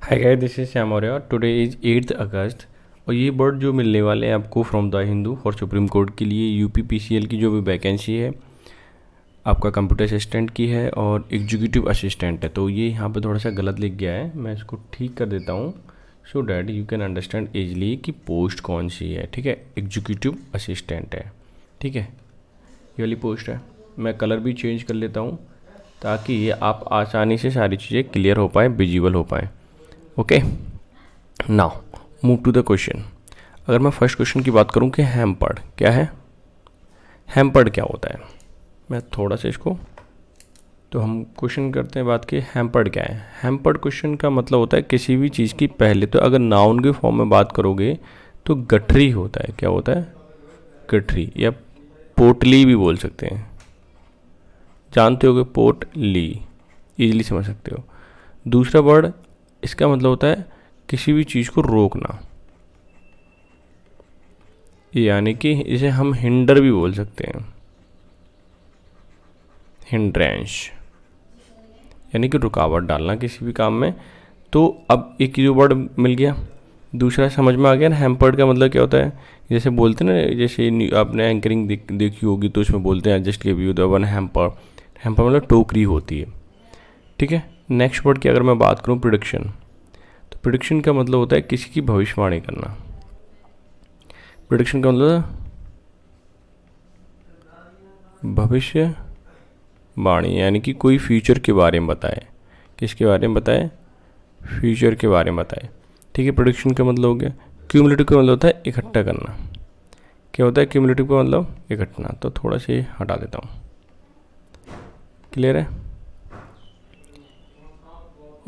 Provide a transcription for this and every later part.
Hi guys this is Shyam Maurya today is eighth August और ये bird जो मिलने वाले हैं आपको फ्रॉम द हिंदू और सुप्रीम कोर्ट के लिए यूपी पीसीएल की जो भी वैकेंसी है, आपका कंप्यूटर असिस्टेंट की है और एग्जीक्यूटिव असिस्टेंट है। तो ये यहाँ पे थोड़ा सा गलत लिख गया है, मैं इसको ठीक कर देता हूँ so that you can understand easily कि पोस्ट कौन सी है, ठीक है? एग्जीक्यूटिव असिस्टेंट है, ठीक है? ये वाली पोस्ट है। मैं कलर भी चेंज कर लेता हूँ ताकि आप आसानी से सारी चीज़ें क्लियर हो पाएँ विजिबल हो पाए। Okay now move to the question अगर मैं फ़र्स्ट क्वेश्चन की बात करूँ कि हैम्पर्ड क्या है? हैम्पर्ड क्या होता है? मैं थोड़ा सा इसको तो हम क्वेश्चन करते हैं बात की हैम्पर्ड क्या है? हैम्पर्ड क्वेश्चन का मतलब होता है किसी भी चीज़ की पहले तो अगर नाउन के फॉर्म में बात करोगे तो गठरी होता है। क्या होता है? गठरी, या पोटली भी बोल सकते हैं। जानते हो कि पोर्ट ली इजीली समझ सकते हो। दूसरा वर्ड इसका मतलब होता है किसी भी चीज़ को रोकना। यानी कि इसे हम हिंडर भी बोल सकते हैं। हिंड्रेंस यानी कि रुकावट डालना किसी भी काम में। तो अब एक जो वर्ड मिल गया, दूसरा समझ में आ गया ना हैम्पर्ड का मतलब क्या होता है? जैसे बोलते हैं ना, जैसे आपने एंकरिंग देख होगी तो उसमें बोलते हैं एडजस्ट के व्यू वन हैम्पर हैम्पर मतलब टोकरी होती है। ठीक है? नेक्स्ट वर्ड की अगर मैं बात करूँ प्रोडिक्शन प्रोडिक्शन का मतलब होता है किसी की भविष्यवाणी करना। प्रोडिक्शन का मतलब भविष्य वाणी यानी कि कोई फ्यूचर के बारे में बताए। किसके बारे में बताए? फ्यूचर के बारे में बताए। ठीक है प्रोडिक्शन का मतलब हो गया। क्यूमुलेटिव का मतलब होता है इकट्ठा करना। क्या होता है? क्यूमुलेटिव का मतलब इकट्ठा तो थोड़ा सा हटा देता हूँ। क्लियर है?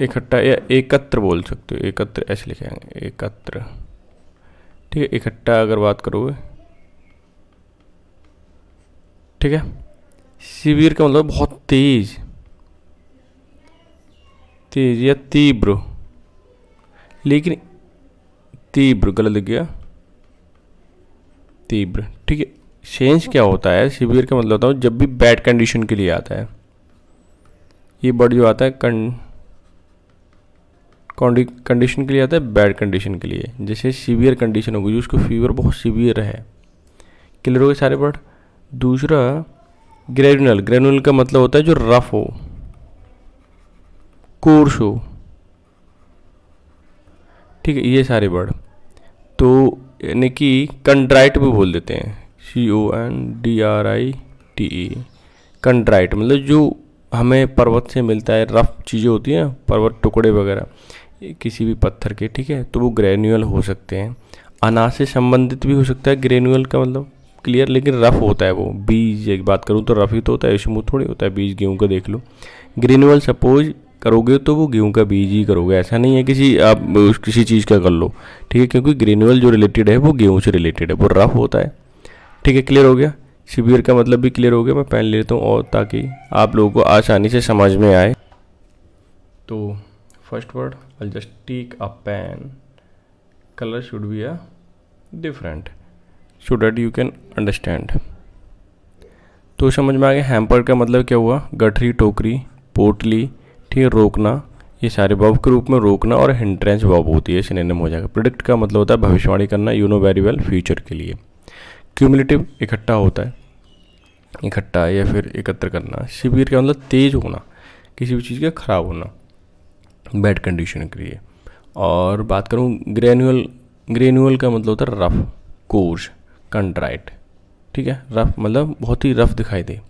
इकट्ठा, या एकत्र बोल सकते हो, एकत्र ऐसे लिखेंगे एकत्र। ठीक है, इकट्ठा अगर बात करोगे। ठीक है? शिविर का मतलब बहुत तेज। तेज या तीव्र। लेकिन तीव्र, गलत गया। तीव्र। ठीक है सेंस क्या होता है? शिविर का मतलब होता है जब भी बैड कंडीशन के लिए आता है। ये वर्ड जो आता है कं कंडीशन के लिए आता है बैड कंडीशन के लिए। जैसे सीवियर कंडीशन होगी उसको फीवर बहुत सीवियर है क्लियर हो गए सारे वर्ड दूसरा ग्रेनुअल ग्रेनुअल का मतलब होता है जो रफ हो। कोर्स हो। ठीक है, ये सारे वर्ड तो यानी कि कंड्राइट भी बोल देते हैं। C O N D R I T E chondrite मतलब जो हमें पर्वत से मिलता है रफ चीज़ें होती हैं, पर्वत टुकड़े वगैरह। किसी भी पत्थर के, ठीक है? तो वो ग्रेन्यूअल हो सकते हैं। अनाज से संबंधित भी हो सकता है ग्रेन्यूअल का मतलब क्लियर लेकिन रफ होता है वो। बीज, एक बात करूँ तो रफ ही तो होता है स्मूथ थोड़ी होता है, बीज गेहूँ का देख लो। ग्रेन्यूअल सपोज़ करोगे तो वो गेहूँ का बीज ही करोगे। ऐसा नहीं है किसी, आप किसी चीज़ का कर लो, ठीक है? क्योंकि ग्रेन्यूअल जो रिलेटेड है, वो गेहूँ से रिलेटेड है, वो रफ होता है। ठीक है? क्लियर हो गया? शिविर का मतलब भी क्लियर हो गया। मैं पहन लेता हूँ और ताकि आप लोगों को आसानी से समझ में आए। तो first word, I'll just take a pen. Color should be a different. So that you can understand. तो समझ में आ गया हैम्पर का मतलब क्या हुआ? गठरी, टोकरी, पोटली, ठीक है, रोकना। ये सारे बब के रूप में रोकना और हिंट्रेंस बब होती है सिनेम हो जाएगा। प्रोडिक्ट का मतलब होता है भविष्यवाणी करना you know very well future के लिए। क्यूमुलेटिव इकट्ठा होता है। इकट्ठा या फिर एकत्र करना। शिविर का मतलब तेज होना, किसी भी चीज़ का खराब होना। बैड कंडीशन के लिए। और बात करूँ ग्रेनुअल ग्रेनुअल का मतलब होता है रफ, कोर्स कंट्राइट ठीक है? रफ मतलब बहुत ही रफ दिखाई दे।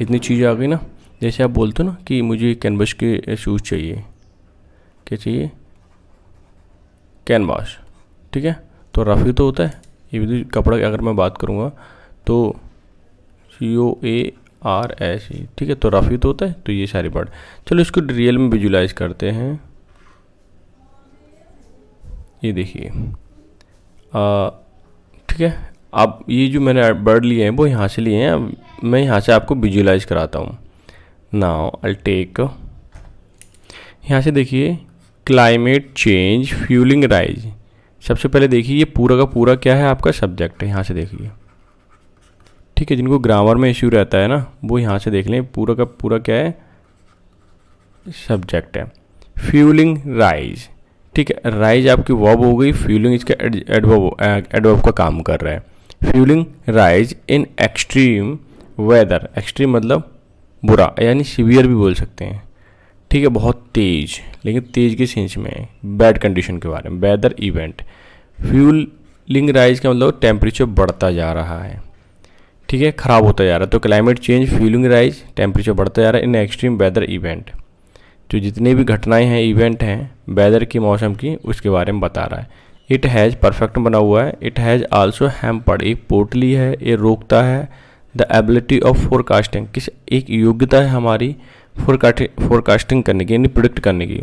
इतनी चीज़ें आ गई ना, जैसे आप बोलते हो ना कि मुझे कैनवस के शूज़ चाहिए। क्या चाहिए? कैनवास ठीक है? तो रफ ही तो होता है। ये भी कपड़ा अगर मैं बात करूँगा तो सी ओ ए आर एस ई। ठीक है तो रफ तो होता है तो ये सारे वर्ड चलो, इसको रियल में विजुलाइज करते हैं। ये देखिए। ठीक है, अब ये जो मैंने बर्ड लिए हैं, वो यहाँ से लिए हैं। अब मैं यहाँ से आपको विजुलाइज कराता हूँ। नाउ अल टेक यहाँ से देखिए क्लाइमेट चेंज फ्यूलिंग राइज सबसे पहले देखिए, ये पूरा का पूरा क्या है आपका सब्जेक्ट है? यहाँ से देखिए। ठीक है, जिनको ग्रामर में इश्यू रहता है ना, वो यहाँ से देख लें, पूरा का पूरा क्या है? सब्जेक्ट है। फ्यूलिंग राइज ठीक है राइज आपकी वॉब हो गई फ्यूलिंग इसका एडवर्ब एडवर्ब का काम कर रहा है। Fuelling rise in extreme weather extreme मतलब बुरा, यानी सीवियर भी बोल सकते हैं। ठीक है, बहुत तेज, लेकिन तेज के सेंस में बैड कंडीशन के बारे में वेदर इवेंट फ्यूलिंग राइज का मतलब टेम्परेचर बढ़ता जा रहा है। ठीक है, ख़राब होता जा रहा है। तो climate change fuelling rise temperature बढ़ता जा रहा है इन एक्सट्रीम वेदर इवेंट जो जितनी भी घटनाएँ हैं इवेंट हैं वेदर की, मौसम की, उसके बारे में बता रहा है। इट हैज़ परफेक्ट बना हुआ है। इट हैज़ आल्सो हैम्पर्ड एक पोर्टली है, ये रोकता है द एबिलिटी ऑफ़ फोरकास्टिंग किस, एक योग्यता है हमारी फोरकास्टिंग करने की, यानी प्रिडिक्ट करने की।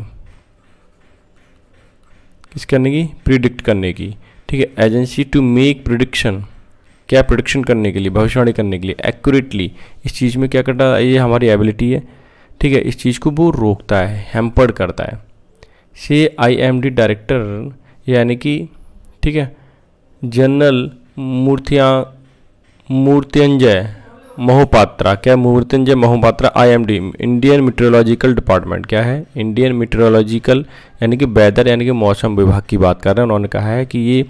किस करने की? प्रिडिक्ट करने की। ठीक है एजेंसी टू मेक प्रिडिक्शन क्या प्रोडिक्शन करने के लिए, भविष्यवाणी करने के लिए एक्यूरेटली इस चीज़ में क्या करता है, ये हमारी एबिलिटी है। ठीक है, इस चीज़ को वो रोकता है हेम्पर्ड करता है। से आई एम डी डायरेक्टर यानी कि, ठीक है जनरल मूर्तियाँ, मूर्त्यंजय मोहपात्रा, क्या Mrutyunjay Mohapatra I M D Indian meteorological department क्या है? इंडियन मीटरोलॉजिकल यानी कि वेदर यानी कि मौसम विभाग की बात कर रहे हैं। उन्होंने कहा है कि ये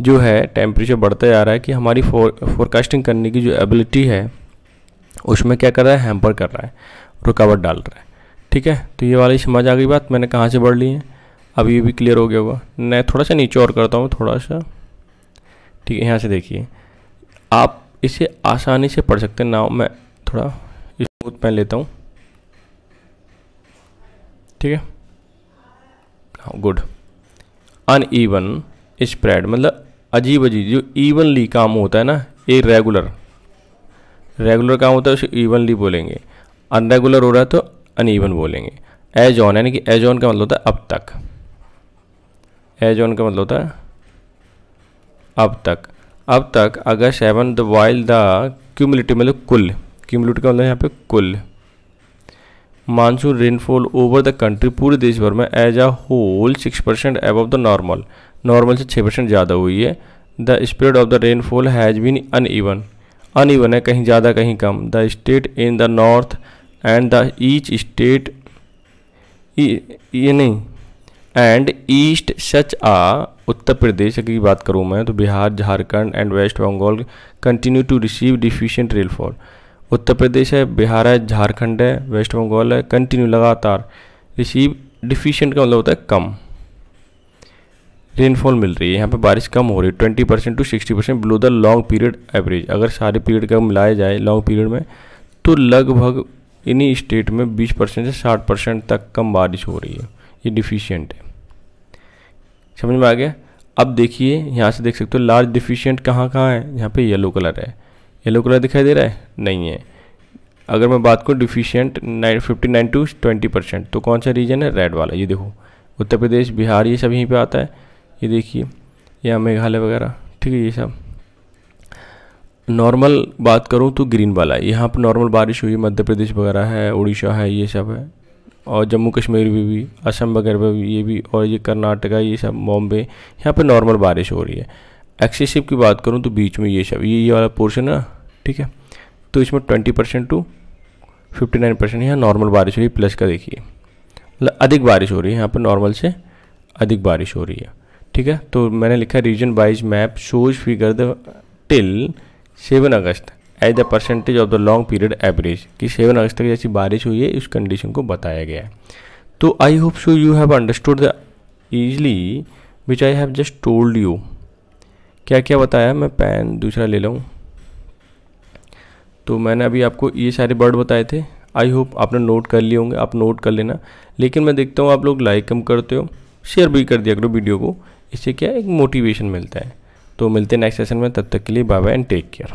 जो है टेम्परेचर बढ़ता जा रहा है कि हमारी फोर फोरकास्टिंग करने की जो एबिलिटी है, उसमें क्या कर रहा है हैम्पर कर रहा है, रुकावट डाल रहा है। ठीक है? तो ये वाली समझ आ गई बात, मैंने कहाँ से बढ़ ली है? अब ये भी क्लियर हो गया होगा। मैं थोड़ा सा नीचे और करता हूँ, थोड़ा सा। ठीक है, यहाँ से देखिए। आप इसे आसानी से पढ़ सकते हैं। नाव मैं थोड़ा स्मूथ पेन लेता हूँ। ठीक हाँ? गुड अन ईवन स्प्रेड मतलब अजीब अजीब, जो इवनली काम होता है ना, ये रेगुलर रेगुलर काम होता है, उसे इवनली बोलेंगे। अनरेगुलर हो रहा है तो अनइवन बोलेंगे। एज ऑन यानी कि एज ऑन का मतलब होता है अब तक। एज ऑन का मतलब होता है अब तक। अब तक, अगर seven the while the cumulative मतलब कुल। क्यूमुलेटिव का मतलब यहाँ पे कुल। Monsoon rainfall over the country पूरे देश भर में as a whole six percent above the normal normal से छः परसेंट ज़्यादा हुई है। The spread of the rainfall has been uneven uneven है, कहीं ज़्यादा, कहीं कम। The state in the north and the each state ये नहीं। एंड ईस्ट सच आ उत्तर प्रदेश की बात करूँ मैं तो Bihar, Jharkhand and West Bengal continue to receive deficient rainfall Uttar Pradesh है, बिहार है, झारखंड है वेस्ट बंगाल है कंटिन्यू लगातार रिसीव डिफिशियंट का मतलब होता है कम। रेनफॉल मिल रही है, यहाँ पे बारिश कम हो रही है twenty percent to sixty percent below the long period average अगर सारे पीरियड का मिलाया जाए लॉन्ग पीरियड में तो लगभग इन्हीं स्टेट में 20 परसेंट से 60 परसेंट तक कम बारिश हो रही है। ये डिफिशियंट है। समझ में आ गया? अब देखिए, यहाँ से देख सकते हो लार्ज डिफिशियंट कहाँ कहाँ है? यहाँ पे येलो कलर है। येलो कलर दिखाई दे रहा है? नहीं है। अगर मैं बात करूँ deficient nine fifty nine to twenty percent तो कौन सा रीजन है? रेड वाला। ये देखो, उत्तर प्रदेश, बिहार, ये सब यहीं पे आता है। ये देखिए, या मेघालय वगैरह, ठीक है ये सब। नॉर्मल बात करूँ तो ग्रीन वाला है। यहाँ पर नॉर्मल बारिश हुई, मध्य प्रदेश वगैरह है, उड़ीसा है, ये सब है। और जम्मू कश्मीर में भी असम वगैरह में भी, ये भी, और ये कर्नाटका, ये सब, बॉम्बे, यहाँ पर नॉर्मल बारिश हो रही है। एक्सेसिव की बात करूँ तो बीच में ये सब, ये ये वाला पोर्शन है ठीक है? तो इसमें twenty percent to fifty nine percent यहाँ नॉर्मल बारिश हो रही है, प्लस का देखिए। मतलब अधिक बारिश हो रही है, यहाँ पर नॉर्मल से अधिक बारिश हो रही है। ठीक है? तो मैंने लिखा region wise map shows figure the till seven August as the percentage of the long period average कि सेवन अगस्त तक जैसी बारिश हुई है उस कंडीशन को बताया गया है। तो I hope so you have understood the easily which I have just told you क्या क्या बताया? मैं पेन दूसरा ले लूँ। तो मैंने अभी आपको ये सारे वर्ड बताए थे। आई होप आपने नोट कर लिए होंगे। आप नोट कर लेना। लेकिन मैं देखता हूँ आप लोग लाइक कम करते हो शेयर भी कर दिया करो वीडियो को। इससे क्या एक मोटिवेशन मिलता है। तो मिलते हैं नेक्स्ट सेशन में, तब तक के लिए bye bye and take care